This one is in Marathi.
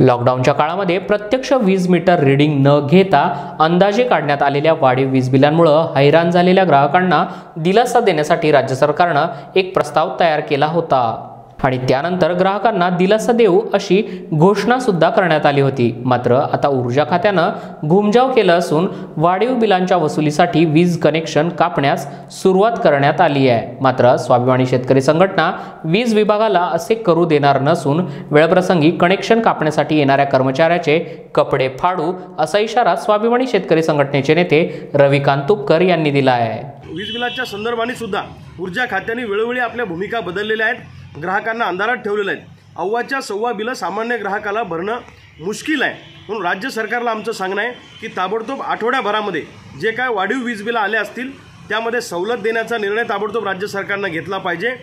लॉकडाऊनच्या काळामध्ये प्रत्यक्ष वीज मीटर रीडिंग न घेता अंदाजे काढण्यात आलेल्या वाढीव वीज बिलांमुळं हैराण झालेल्या ग्राहकांना दिलासा देण्यासाठी राज्य सरकारनं एक प्रस्ताव तयार केला होता. आणि त्यानंतर ग्राहकांना दिलासा देऊ अशी घोषणा सुद्धा करण्यात आली होती. मात्र आता ऊर्जा खात्यानं घुमजाव केलं असून वाढीव बिलांच्या वसुलीसाठी वीज कनेक्शन कापण्यास सुरुवात करण्यात आली आहे. मात्र स्वाभिमानी शेतकरी संघटना वीज विभागाला असे करू देणार नसून वेळप्रसंगी कनेक्शन कापण्यासाठी येणाऱ्या कर्मचाऱ्याचे कपडे फाडू असा इशारा स्वाभिमानी शेतकरी संघटनेचे नेते रविकांत तुपकर यांनी दिला आहे. वीज बिलाच्या संदर्भाने सुद्धा ऊर्जा खात्याने वेळोवेळी आपल्या भूमिका बदललेल्या आहेत. ग्राहकांना अंधारात ठेवलेल्या आहेत. अव्वाच्या सव्वा बिलं सामान्य ग्राहकाला भरणं मुश्किल आहे. म्हणून राज्य सरकारला आमचं सांगणं आहे की ताबडतोब आठवड्याभरामध्ये जे काय वाढीव वीज बिलं आले असतील त्यामध्ये सवलत देण्याचा निर्णय ताबडतोब राज्य सरकारनं घेतला पाहिजे.